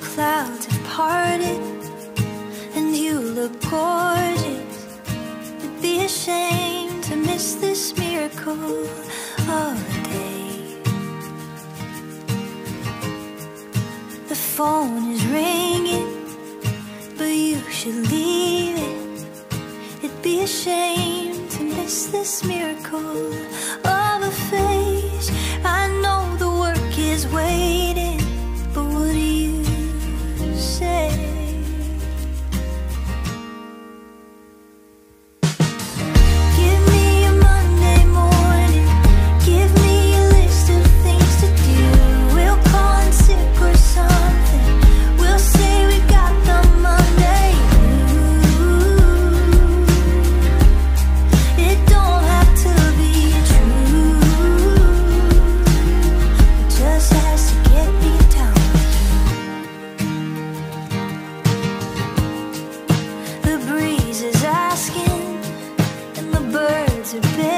clouds have parted and you look gorgeous. It'd be a shame to miss this miracle of a day. The phone is ringing, but you should leave it. It'd be a shame to miss this miracle of a face. I know the work is waiting, but what do you with you.